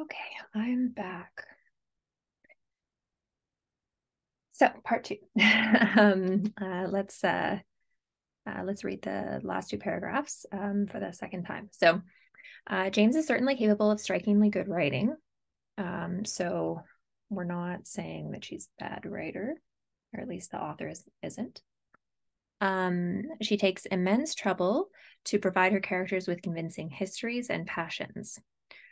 Okay, I'm back. So part two. um, uh, let's uh, uh, let's read the last two paragraphs um, for the second time. So uh, James is certainly capable of strikingly good writing. Um, so we're not saying that she's a bad writer, or at least the author is, isn't. Um, she takes immense trouble to provide her characters with convincing histories and passions.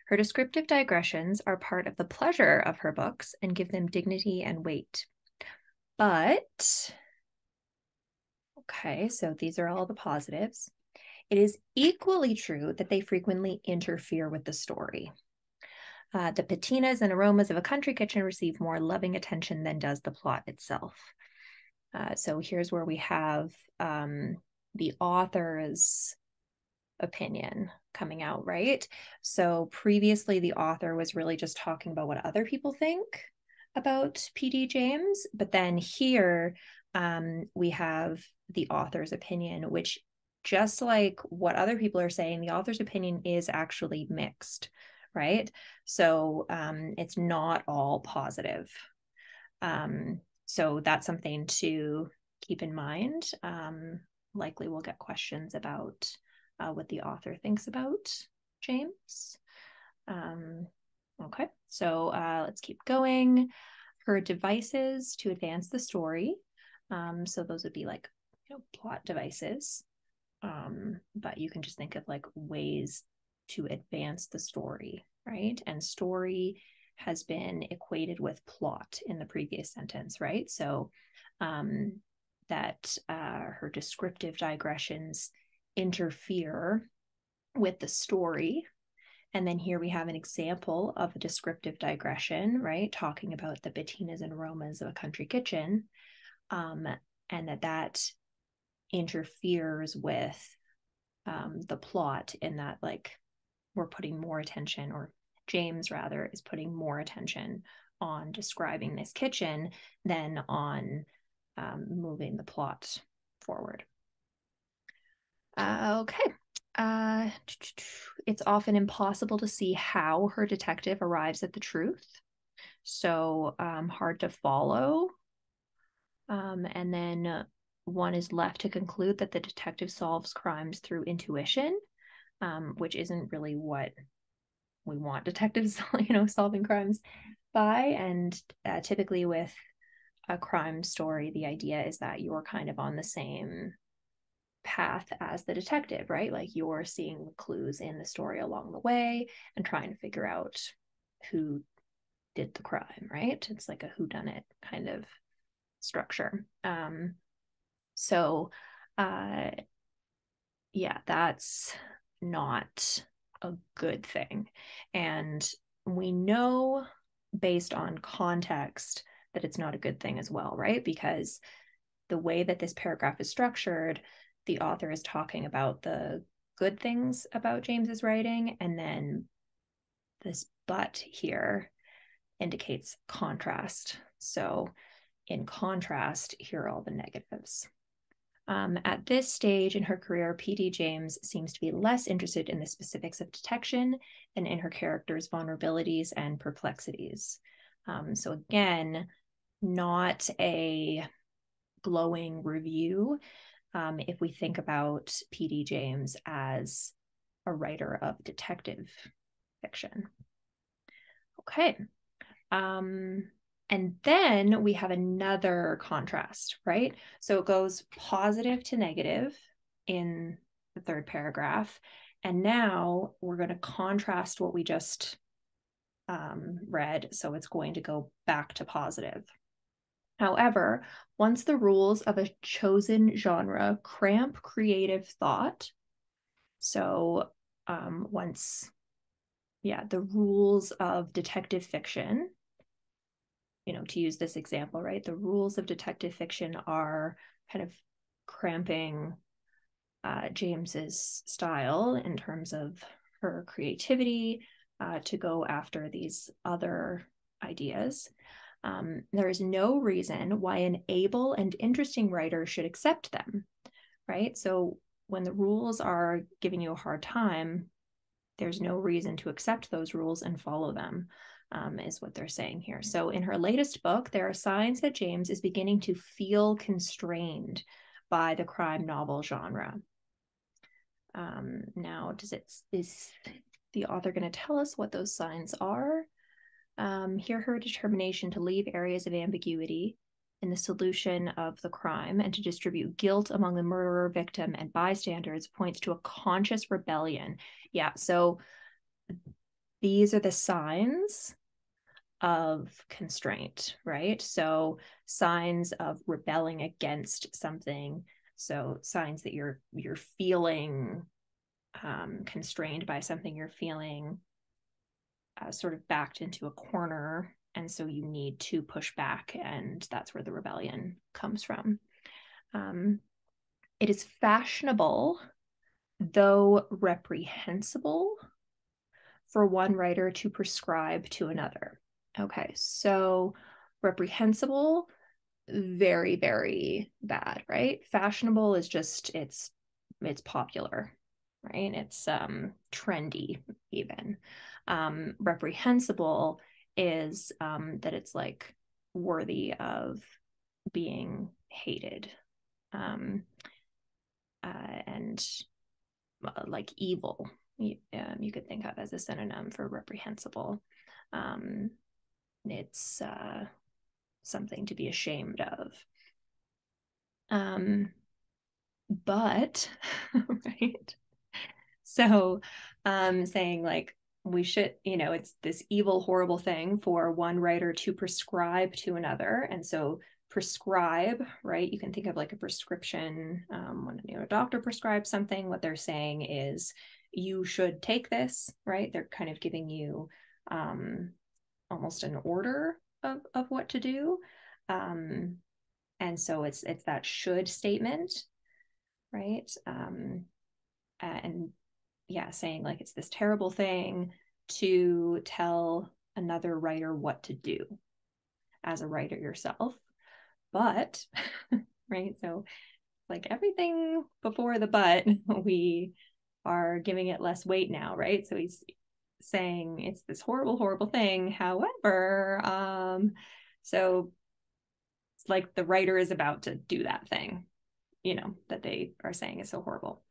Her descriptive digressions are part of the pleasure of her books and give them dignity and weight. But, okay, so these are all the positives. It is equally true that they frequently interfere with the story. Uh, the patinas and aromas of a country kitchen receive more loving attention than does the plot itself. Uh, so here's where we have um, the author's opinion coming out, right? So previously, the author was really just talking about what other people think about PD James, but then here um, we have the author's opinion, which just like what other people are saying, the author's opinion is actually mixed, right? So um, it's not all positive. Um, so that's something to keep in mind. Um, likely we'll get questions about uh, what the author thinks about James. Um, okay, so uh, let's keep going. Her devices to advance the story. Um, so those would be like you know plot devices. Um, but you can just think of like ways to advance the story, right? And story has been equated with plot in the previous sentence, right? So um, that uh, her descriptive digressions interfere with the story. And then here we have an example of a descriptive digression, right? Talking about the patinas and aromas of a country kitchen. Um, and that that interferes with um, the plot in that, like, we're putting more attention, or James rather, is putting more attention on describing this kitchen than on um, moving the plot forward. Uh, okay. Uh, it's often impossible to see how her detective arrives at the truth. So um, hard to follow. Um, and then one is left to conclude that the detective solves crimes through intuition, um, which isn't really what we want detectives, you know, solving crimes by. And uh, typically with a crime story, the idea is that you're kind of on the same path as the detective, right? Like you're seeing the clues in the story along the way and trying to figure out who did the crime, right? It's like a who done it kind of structure. Um so uh yeah, that's not a good thing. And we know based on context that it's not a good thing as well, right? Because the way that this paragraph is structured, the author is talking about the good things about James's writing, and then this but here indicates contrast. So, in contrast, here are all the negatives. Um, at this stage in her career, P.D. James seems to be less interested in the specifics of detection and in her character's vulnerabilities and perplexities. Um, so, again, not a glowing review um, if we think about P.D. James as a writer of detective fiction. Okay. Um, and then we have another contrast, right? So it goes positive to negative in the third paragraph. And now we're going to contrast what we just um, read. So it's going to go back to positive. However, once the rules of a chosen genre cramp creative thought, so um, once, yeah, the rules of detective fiction, you know, to use this example, right? The rules of detective fiction are kind of cramping uh, James's style in terms of her creativity uh, to go after these other ideas. Um, there is no reason why an able and interesting writer should accept them, right? So when the rules are giving you a hard time, there's no reason to accept those rules and follow them um, is what they're saying here. So in her latest book, there are signs that James is beginning to feel constrained by the crime novel genre. Um, now, does it is the author going to tell us what those signs are? Um, here, her determination to leave areas of ambiguity in the solution of the crime and to distribute guilt among the murderer, victim, and bystanders points to a conscious rebellion. Yeah, so these are the signs of constraint, right? So signs of rebelling against something. So signs that you're you're feeling um, constrained by something you're feeling uh, sort of backed into a corner and so you need to push back and that's where the rebellion comes from. Um, it is fashionable though reprehensible for one writer to prescribe to another. Okay so reprehensible very very bad right? Fashionable is just it's it's popular right? It's um trendy even um reprehensible is um, that it's like worthy of being hated. Um, uh, and uh, like evil you, um, you could think of as a synonym for reprehensible. Um, it's uh, something to be ashamed of. Um, but right? So um saying like we should you know it's this evil horrible thing for one writer to prescribe to another. And so prescribe right? You can think of like a prescription um, when you know, a doctor prescribes something what they're saying is you should take this right? They're kind of giving you um, almost an order of, of what to do. Um, and so it's it's that should statement right? Um, and yeah, saying like it's this terrible thing to tell another writer what to do as a writer yourself. But, right, so like everything before the but, we are giving it less weight now, right? So he's saying it's this horrible, horrible thing. However, um, so it's like the writer is about to do that thing, you know, that they are saying is so horrible.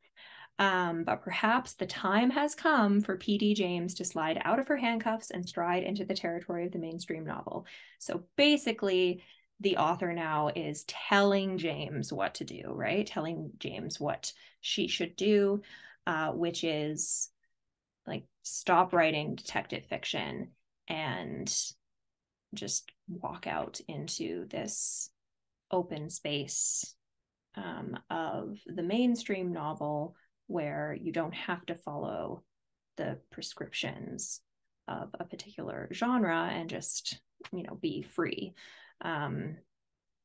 Um, but perhaps the time has come for P.D. James to slide out of her handcuffs and stride into the territory of the mainstream novel. So basically, the author now is telling James what to do, right? Telling James what she should do, uh, which is like stop writing detective fiction and just walk out into this open space um, of the mainstream novel where you don't have to follow the prescriptions of a particular genre and just you know be free um,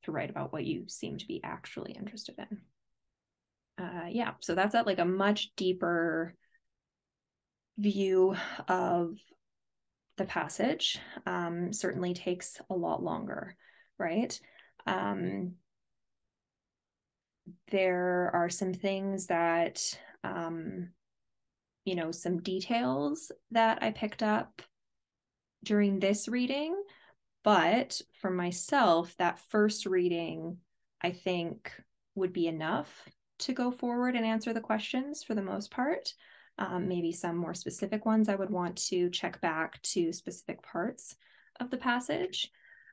to write about what you seem to be actually interested in. Uh, yeah so that's at like a much deeper view of the passage um, certainly takes a lot longer right? Um, there are some things that um, you know, some details that I picked up during this reading. But for myself, that first reading, I think, would be enough to go forward and answer the questions for the most part. Um, maybe some more specific ones I would want to check back to specific parts of the passage.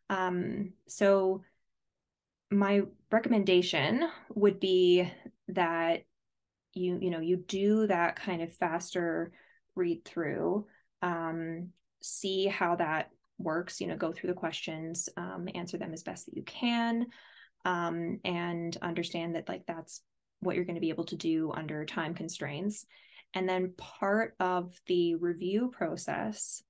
Um, so, my recommendation would be that you you know you do that kind of faster read through um, see how that works you know go through the questions um, answer them as best that you can um, and understand that like that's what you're going to be able to do under time constraints. And then part of the review process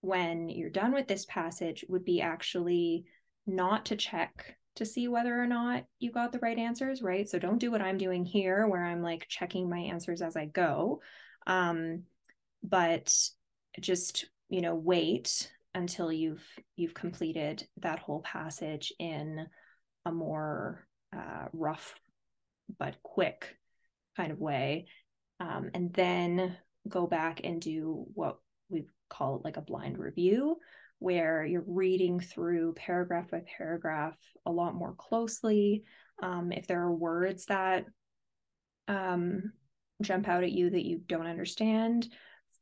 when you're done with this passage would be actually not to check to see whether or not you got the right answers, right? So don't do what I'm doing here where I'm like checking my answers as I go. Um, but just, you know, wait until you've you've completed that whole passage in a more uh, rough but quick kind of way. Um, and then go back and do what we call like a blind review, where you're reading through paragraph by paragraph a lot more closely. Um, if there are words that um, jump out at you that you don't understand,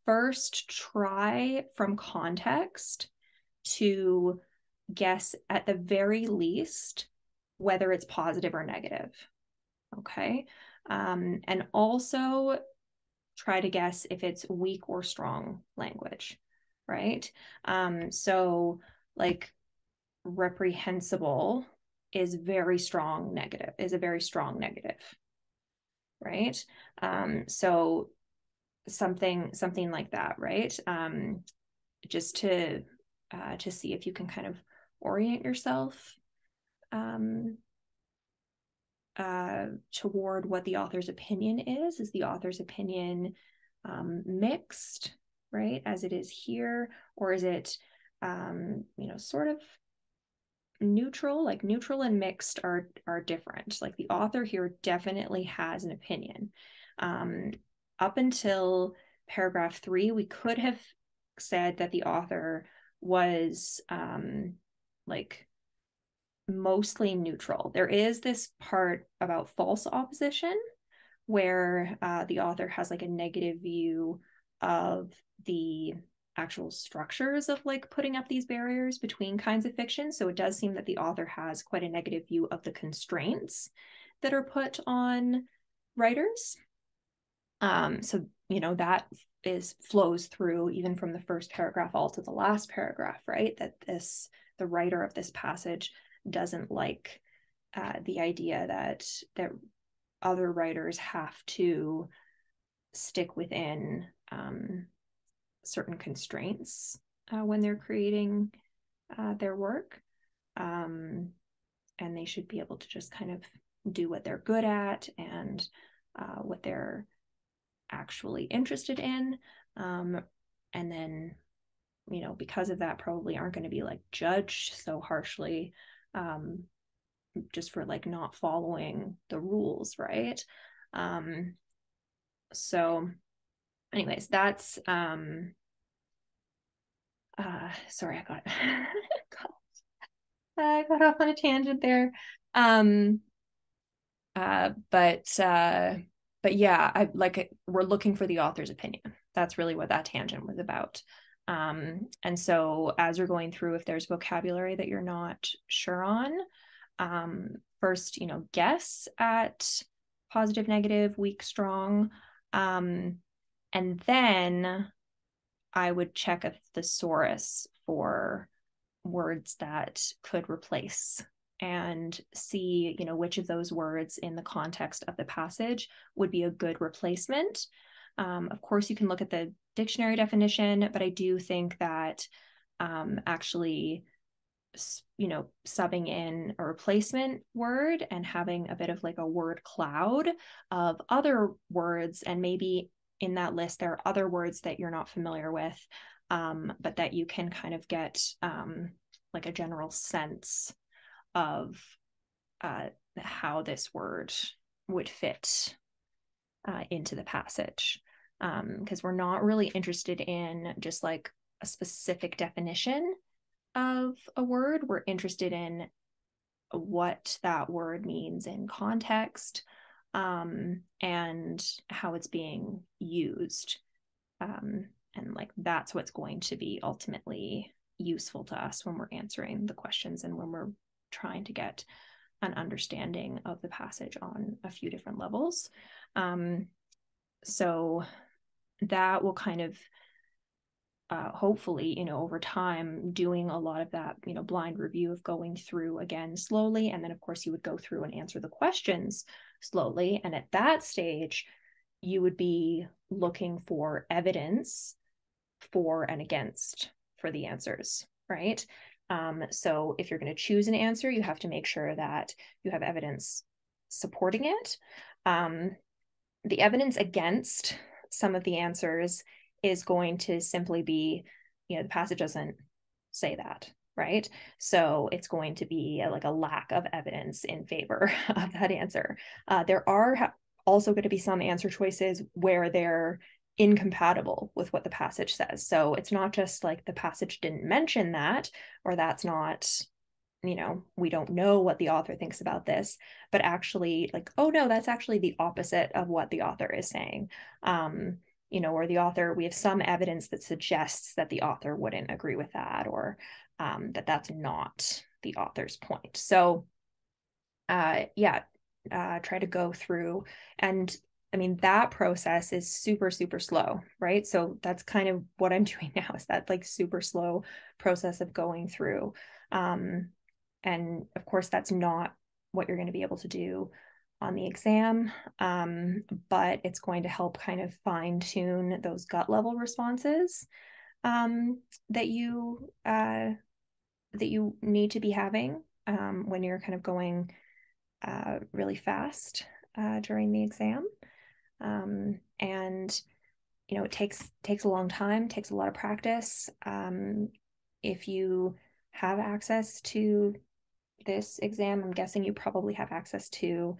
first try from context to guess at the very least whether it's positive or negative. Okay. Um, and also try to guess if it's weak or strong language, right? Um, so, like, reprehensible is very strong negative, is a very strong negative, right? Um, so, something something like that, right? Um, just to uh, to see if you can kind of orient yourself um, uh, toward what the author's opinion is. Is the author's opinion um, mixed, right, as it is here, or is it, um, you know, sort of neutral? Like neutral and mixed are are different. Like the author here definitely has an opinion. Um, up until paragraph three, we could have said that the author was um, like mostly neutral. There is this part about false opposition where uh, the author has like a negative view of the actual structures of like putting up these barriers between kinds of fiction. So it does seem that the author has quite a negative view of the constraints that are put on writers. Um, so you know that is flows through even from the first paragraph all to the last paragraph, right? That this the writer of this passage doesn't like uh, the idea that that other writers have to stick within um, certain constraints uh, when they're creating uh, their work um, and they should be able to just kind of do what they're good at and uh, what they're actually interested in um, and then you know because of that probably aren't going to be like judged so harshly um, just for like not following the rules, right? Um, so, anyways, that's um, uh, sorry, I got, I got off on a tangent there. Um, uh, but uh, but yeah, I like we're looking for the author's opinion. That's really what that tangent was about. Um, and so as you're going through, if there's vocabulary that you're not sure on, um, first, you know, guess at positive, negative, weak, strong. Um, and then I would check a thesaurus for words that could replace and see, you know, which of those words in the context of the passage would be a good replacement. Um, of course, you can look at the dictionary definition, but I do think that um, actually, you know, subbing in a replacement word and having a bit of like a word cloud of other words, and maybe in that list, there are other words that you're not familiar with, um, but that you can kind of get um, like a general sense of uh, how this word would fit uh, into the passage because um, we're not really interested in just like a specific definition of a word. We're interested in what that word means in context um, and how it's being used. Um, and like that's what's going to be ultimately useful to us when we're answering the questions and when we're trying to get an understanding of the passage on a few different levels. Um, so that will kind of uh, hopefully, you know, over time, doing a lot of that, you know, blind review of going through again slowly. And then, of course, you would go through and answer the questions slowly. And at that stage, you would be looking for evidence for and against for the answers, right? Um, so if you're going to choose an answer, you have to make sure that you have evidence supporting it. Um, the evidence against some of the answers is going to simply be, you know, the passage doesn't say that, right? So it's going to be a, like a lack of evidence in favor of that answer. Uh, there are also going to be some answer choices where they're incompatible with what the passage says. So it's not just like the passage didn't mention that, or that's not, you know, we don't know what the author thinks about this, but actually, like, oh no, that's actually the opposite of what the author is saying. Um, you know, or the author, we have some evidence that suggests that the author wouldn't agree with that, or um, that that's not the author's point. So, uh, yeah, uh, try to go through and I mean, that process is super, super slow, right? So that's kind of what I'm doing now is that like super slow process of going through. Um, and of course, that's not what you're going to be able to do on the exam, um, but it's going to help kind of fine tune those gut level responses um, that you uh, that you need to be having um, when you're kind of going uh, really fast uh, during the exam. Um, and you know it takes takes a long time takes a lot of practice. Um, if you have access to this exam i'm guessing you probably have access to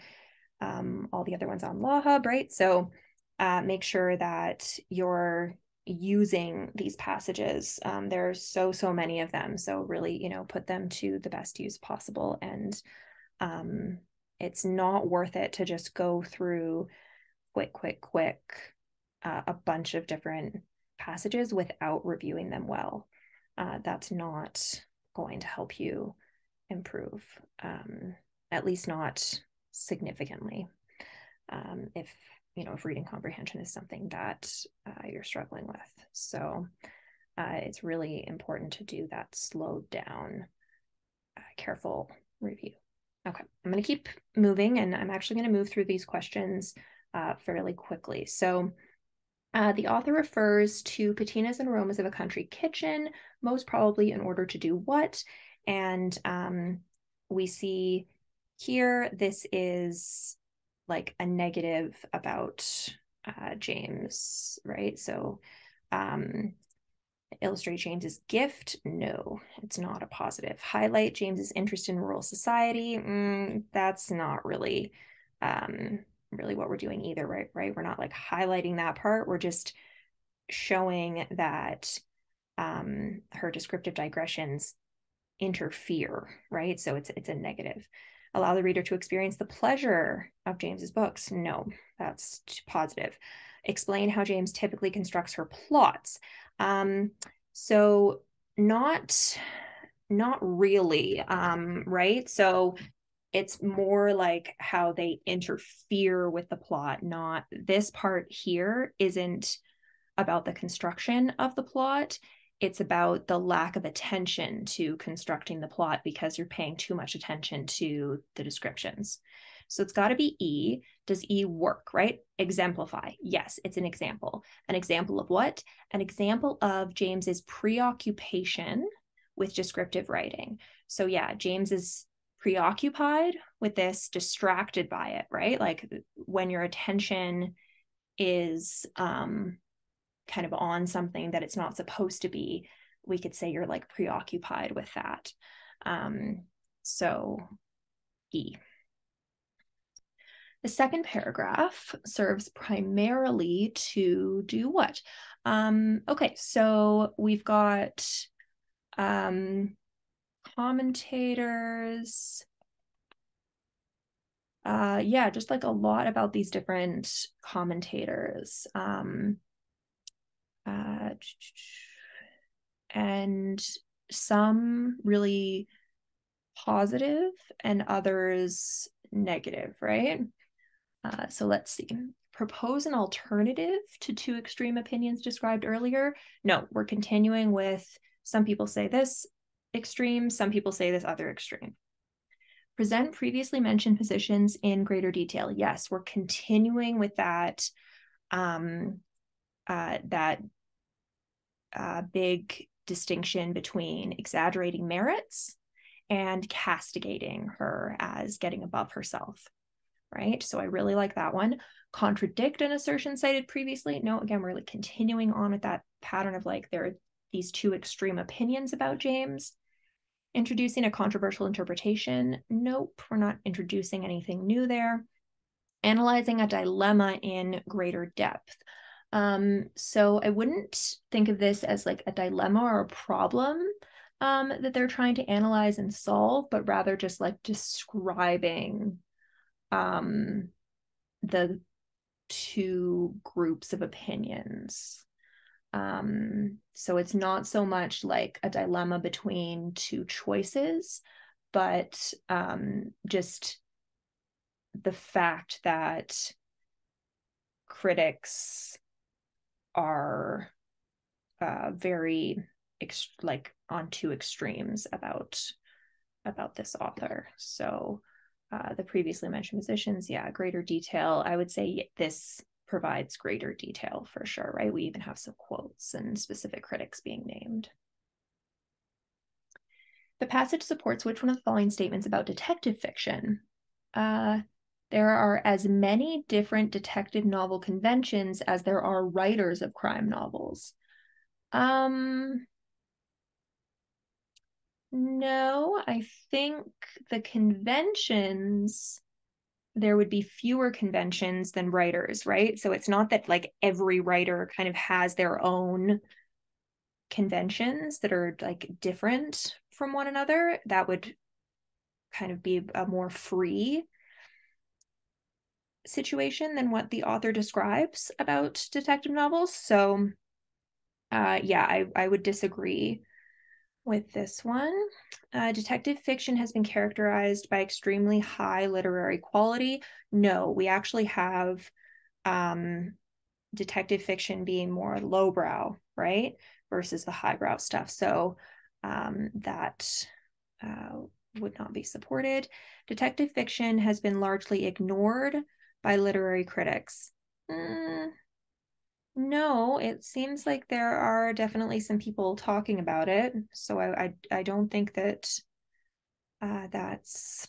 um, all the other ones on LawHub right? So uh, make sure that you're using these passages um, are so so many of them so really you know put them to the best use possible and um, it's not worth it to just go through quick, quick, quick uh, a bunch of different passages without reviewing them well. Uh, that's not going to help you improve, um, at least not significantly. Um, if you know if reading comprehension is something that uh, you're struggling with, so uh, it's really important to do that slowed down, uh, careful review. Okay, I'm going to keep moving, and I'm actually going to move through these questions uh, fairly quickly. So uh, the author refers to patinas and aromas of a country kitchen, most probably in order to do what? And um, we see here this is like a negative about uh, James, right? So um, illustrate James's gift? No, it's not a positive. Highlight James's interest in rural society? Mm, that's not really um, really what we're doing either, right? Right. We're not like highlighting that part. We're just showing that um, her descriptive digressions interfere, right? So it's it's a negative. Allow the reader to experience the pleasure of James's books. No, that's positive. Explain how James typically constructs her plots. Um, so not not really, um, right? So it's more like how they interfere with the plot not this part here isn't about the construction of the plot it's about the lack of attention to constructing the plot because you're paying too much attention to the descriptions. So it's got to be e. Does e work right? Exemplify. Yes it's an example. An example of what? An example of james's preoccupation with descriptive writing. So yeah james is preoccupied with this, distracted by it, right? Like when your attention is um, kind of on something that it's not supposed to be, we could say you're like preoccupied with that. Um, so, E. The second paragraph serves primarily to do what? Um, okay, so we've got um, commentators. Uh, yeah, just like a lot about these different commentators. Um, uh, and some really positive and others negative, right? Uh, so let's see. Propose an alternative to two extreme opinions described earlier. No, we're continuing with some people say this, extreme, some people say this other extreme. Present previously mentioned positions in greater detail. Yes, we're continuing with that um, uh, that uh, big distinction between exaggerating merits and castigating her as getting above herself. Right. So I really like that one. Contradict an assertion cited previously. No, again, we're like continuing on with that pattern of like there are these two extreme opinions about James. Introducing a controversial interpretation. Nope, we're not introducing anything new there. Analyzing a dilemma in greater depth. Um, so I wouldn't think of this as like a dilemma or a problem um, that they're trying to analyze and solve, but rather just like describing um, the two groups of opinions. Um, so it's not so much like a dilemma between two choices, but um, just the fact that critics are uh, very ex- like on two extremes about about this author. So uh, the previously mentioned musicians, yeah, greater detail. I would say this provides greater detail for sure, right? We even have some quotes and specific critics being named. The passage supports which one of the following statements about detective fiction? Uh, there are as many different detective novel conventions as there are writers of crime novels. Um, no, I think the conventions, there would be fewer conventions than writers, right? So it's not that like every writer kind of has their own conventions that are like different from one another. That would kind of be a more free situation than what the author describes about detective novels. So, uh, yeah, I, I would disagree with this one. Uh, detective fiction has been characterized by extremely high literary quality. No, we actually have um, detective fiction being more lowbrow, right? Versus the highbrow stuff. So um, that uh, would not be supported. Detective fiction has been largely ignored by literary critics? Mm, no, it seems like there are definitely some people talking about it. So I I, I don't think that uh, that's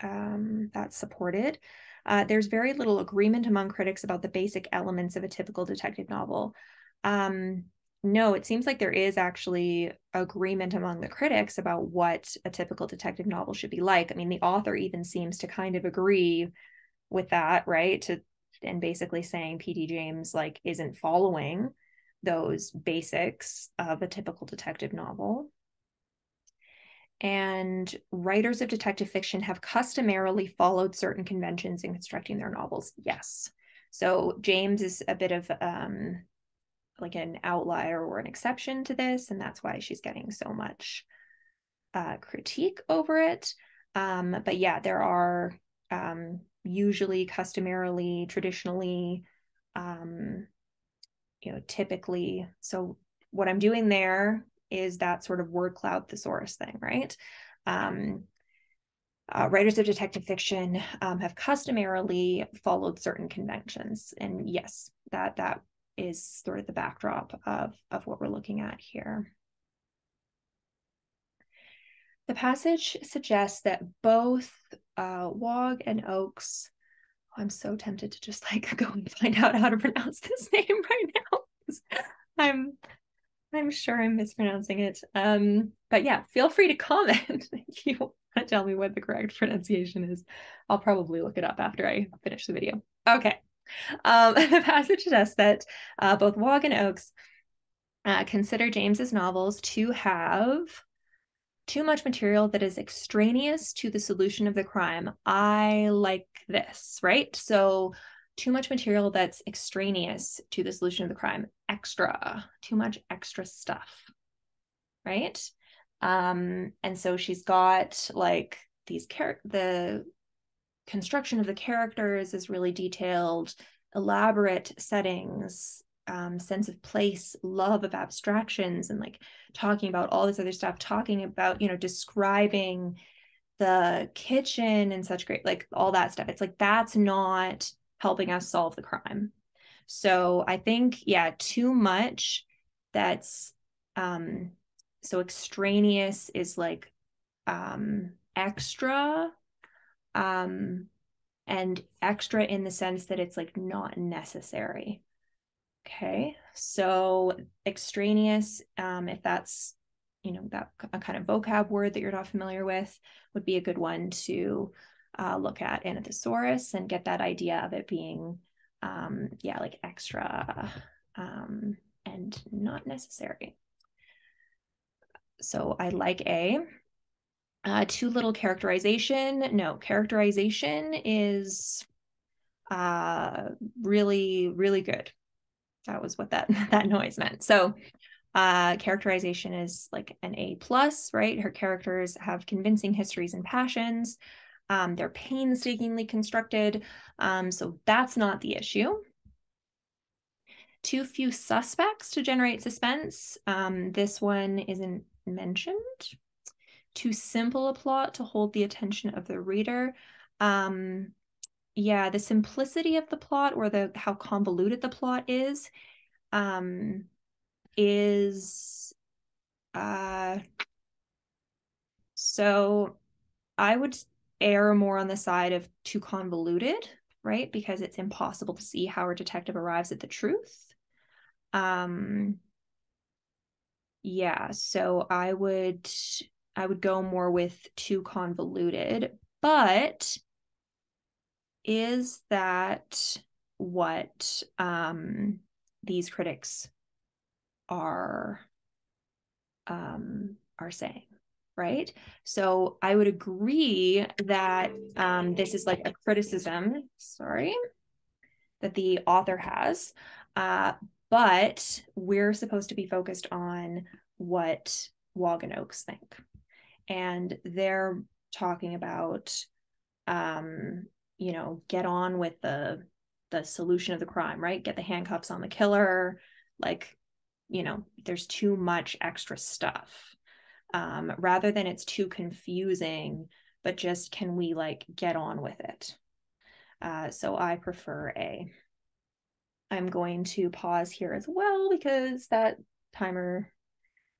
um, that's supported. Uh, there's very little agreement among critics about the basic elements of a typical detective novel. Um, no, it seems like there is actually agreement among the critics about what a typical detective novel should be like. I mean, the author even seems to kind of agree with that, right? To and basically saying PD James like isn't following those basics of a typical detective novel. And writers of detective fiction have customarily followed certain conventions in constructing their novels. Yes. So James is a bit of um, like an outlier or an exception to this, and that's why she's getting so much uh, critique over it. Um, but yeah, there are um, usually customarily traditionally um you know typically. So what i'm doing there is that sort of word cloud thesaurus thing right? Um uh, writers of detective fiction um, have customarily followed certain conventions. And yes that that is sort of the backdrop of of what we're looking at here. The passage suggests that both uh, Wog and Oakes. Oh, I'm so tempted to just like go and find out how to pronounce this name right now. I'm I'm sure I'm mispronouncing it. Um, but yeah, feel free to comment if you want to tell me what the correct pronunciation is. I'll probably look it up after I finish the video. Okay. Um, the passage suggests that uh, both Wog and Oakes uh, consider James's novels to have too much material that is extraneous to the solution of the crime. I like this, right? So, too much material that's extraneous to the solution of the crime, extra, too much extra stuff, right? Um, and so she's got like these char- the construction of the characters is really detailed, elaborate settings, um, sense of place, love of abstractions, and like talking about all this other stuff, talking about, you know, describing the kitchen and such great, like all that stuff. It's like that's not helping us solve the crime. So I think, yeah, too much that's um so extraneous is like um extra um and extra in the sense that it's like not necessary Okay, so extraneous, um, if that's, you know, that a kind of vocab word that you're not familiar with, would be a good one to uh, look at in a thesaurus and get that idea of it being um, yeah, like extra um, and not necessary. So I like A. Uh, too little characterization. No, characterization is uh, really, really good. That was what that that noise meant. So uh, characterization is like an A plus, right? Her characters have convincing histories and passions. Um, they're painstakingly constructed. Um, so that's not the issue. Too few suspects to generate suspense. Um, this one isn't mentioned. Too simple a plot to hold the attention of the reader. Um, yeah, the simplicity of the plot or the how convoluted the plot is um, is uh, so I would err more on the side of too convoluted, right? Because it's impossible to see how a detective arrives at the truth. Um, yeah, so I would I would go more with too convoluted, but is that what um these critics are um are saying? right? So I would agree that um, this is like a criticism, sorry, that the author has. Uh, but we're supposed to be focused on what Oakes think. And they're talking about, um, you know, get on with the the solution of the crime, right? Get the handcuffs on the killer. Like, you know, there's too much extra stuff um, rather than it's too confusing, but just can we like get on with it? Uh, so I prefer A. I'm going to pause here as well because that timer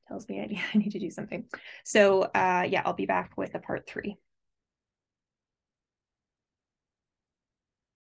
tells me I, need to do something. So uh, yeah, I'll be back with a part three.